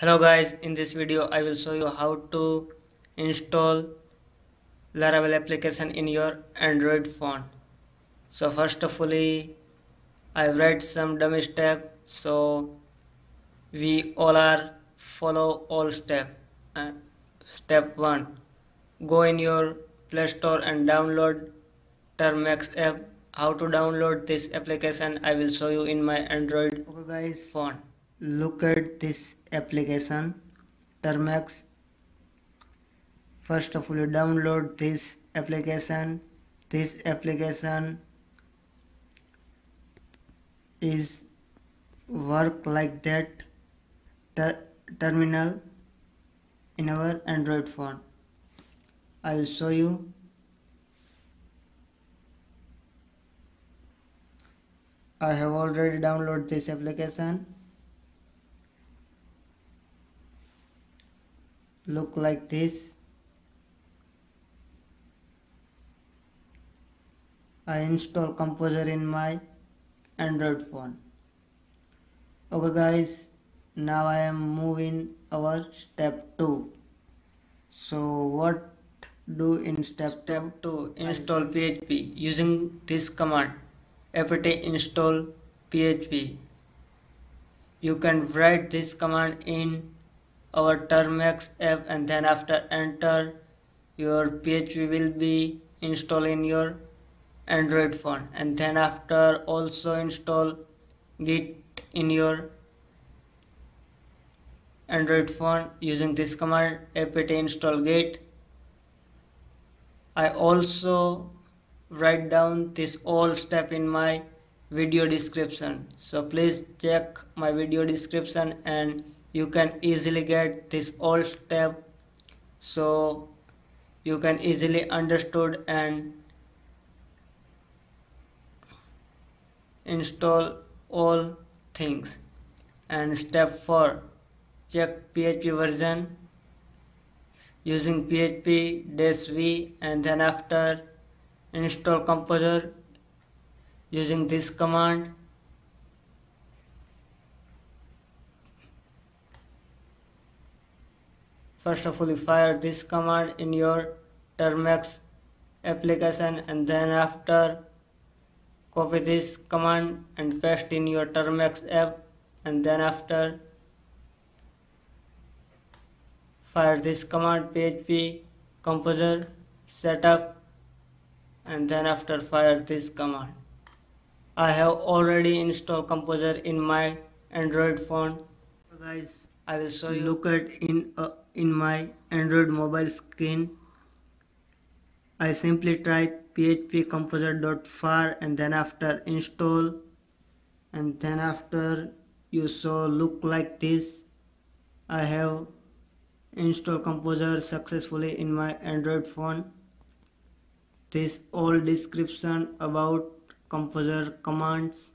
hello guys in this video i will show you how to install laravel application in your android phone. So first of all i've read some dummy step. So we all are follow all step. Uh, step one go in your play store and download termux app. How to download this application i will show you in my android okay guys. phone look at this application termux first of all you download this application. This application is work like that ter terminal in our android phone. I'll show you. I have already downloaded this application look like this. I install composer in my android phone. Okay guys now I am moving our step 2 so what do in step, step 2 install php using this command apt install php you can write this command in our termux app and then after enter your php will be installed in your android phone. And then after also install git in your android phone using this command apt install git i also write down this all step in my video description. So please check my video description and you can easily get this all step. So you can easily understood and install all things. And step 4 check php version. Using php dash v and then after install composer. Using this command first of all you fire this command in your termux application and then after copy this command and paste in your termux app and then after fire this command php composer setup and then after fire this command. I have already installed composer in my android phone. So guys I will show you. Look at in uh, in my Android mobile screen. I simply type php composer.phar and then after install and then after you saw look like this I have installed composer successfully in my Android phone this all description about composer commands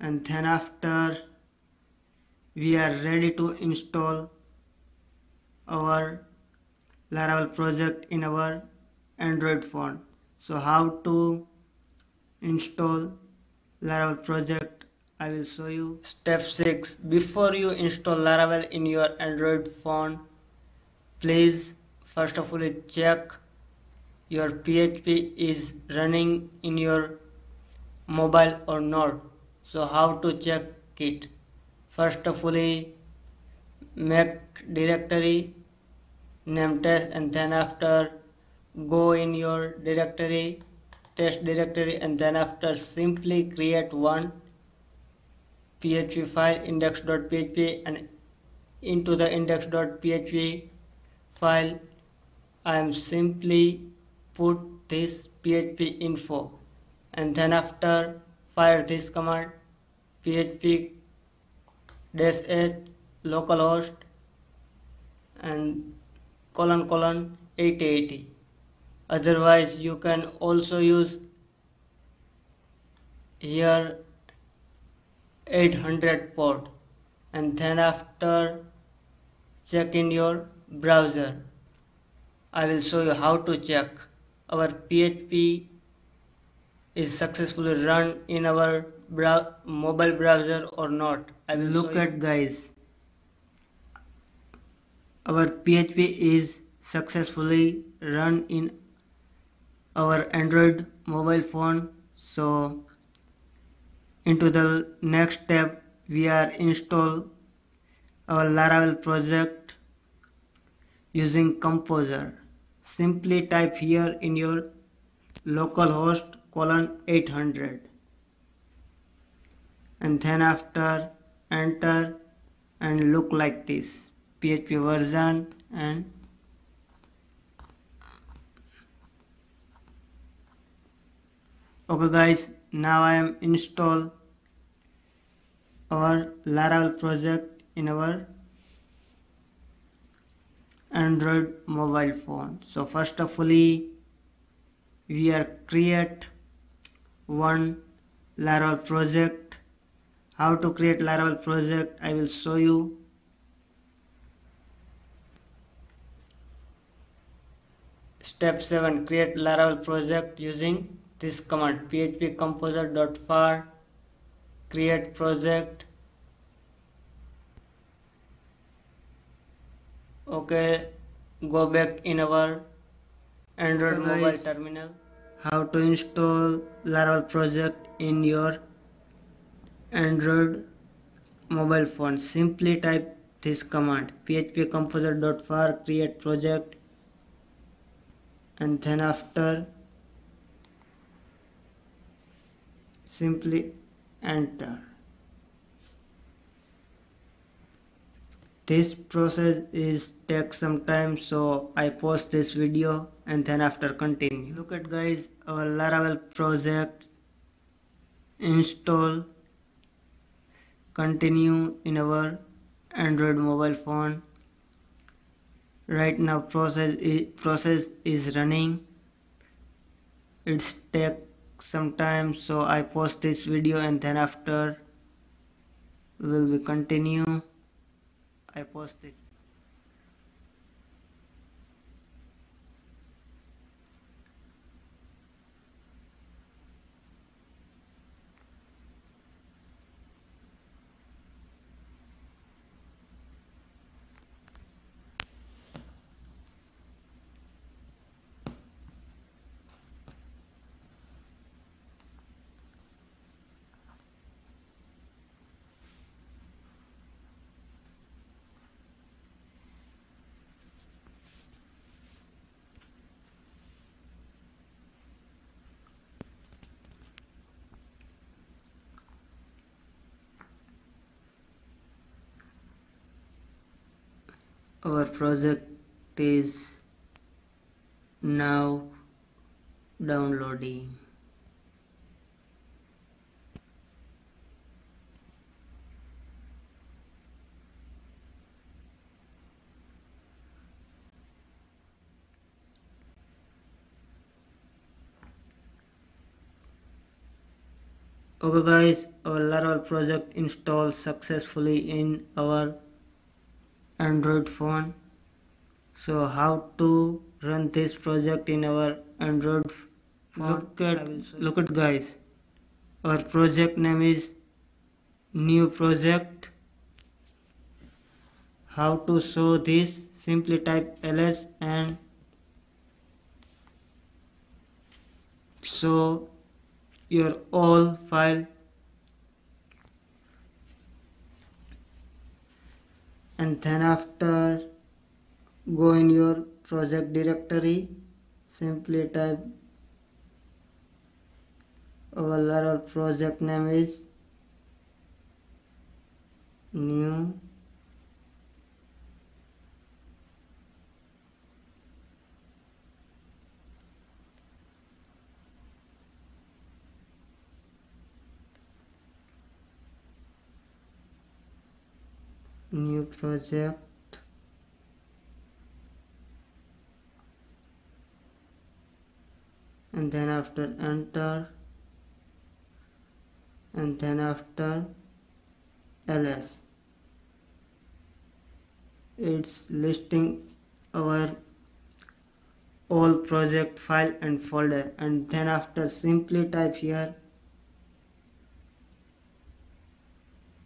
and then after we are ready to install our Laravel project in our Android phone. So how to install Laravel project I will show you. Step 6. Before you install Laravel in your Android phone, please first of all check your PHP is running in your mobile or not. So how to check it? First all make directory name test and then after go in your directory test directory and then after simply create one php file index.php and into the index.php file I am simply put this php info. And then after fire this command php dash h localhost and colon colon 8080 otherwise you can also use here 800 port and then after check in your browser I will show you how to check. Our PHP is successfully run in our brow mobile browser or not. I will look at guys. Our PHP is successfully run in our Android mobile phone. So into the next step we are install our Laravel project using Composer. Simply type here in your localhost colon 800 and then after enter and look like this. PHP version and okay guys now I am install our Laravel project in our Android mobile phone. So first of all we are create one Laravel project how to create Laravel project I will show you. Step 7 create Laravel project using this command php composer.phar create project. Okay go back in our android okay, mobile terminal. How to install laravel project in your android mobile phone. Simply type this command php composer.phar create project and then after simply enter. This process is take some time so I post this video and then after continue. Look at guys our Laravel project install continue in our Android mobile phone. Right now process is, process is running. It's take some time so I post this video and then after will be continue. I post this our project is now downloading. Okay guys our Laravel project installed successfully in our android phone. So how to run this project in our android phone? Look at look at guys. Our project name is new project. How to show this? Simply type ls and show your all file and then after go in your project directory simply type our project name is new new project. And then after enter. And then after ls it's listing our all project file and folder. And then after simply type here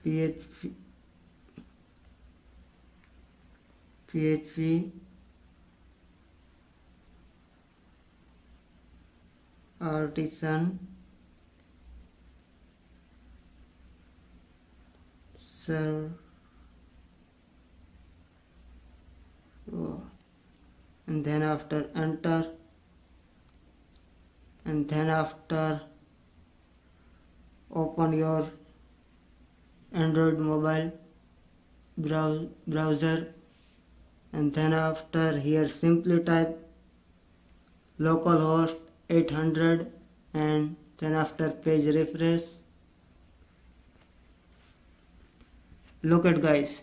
php php artisan. Server and then after enter. And then after open your android mobile browser and then after here simply type localhost 800 and then after page refresh. Look at guys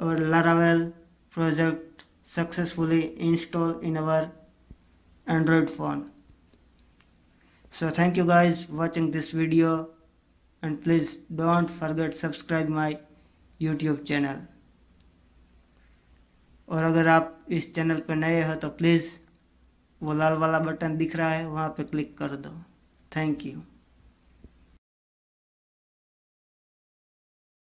our laravel project successfully installed in our android phone. So thank you guys watching this video and please don't forget subscribe my youtube channel और अगर आप इस channel पर नए हो तो please वो लाल वाला बटन दिख रहा है, वहाँ पे क्लिक कर दो। Thank you.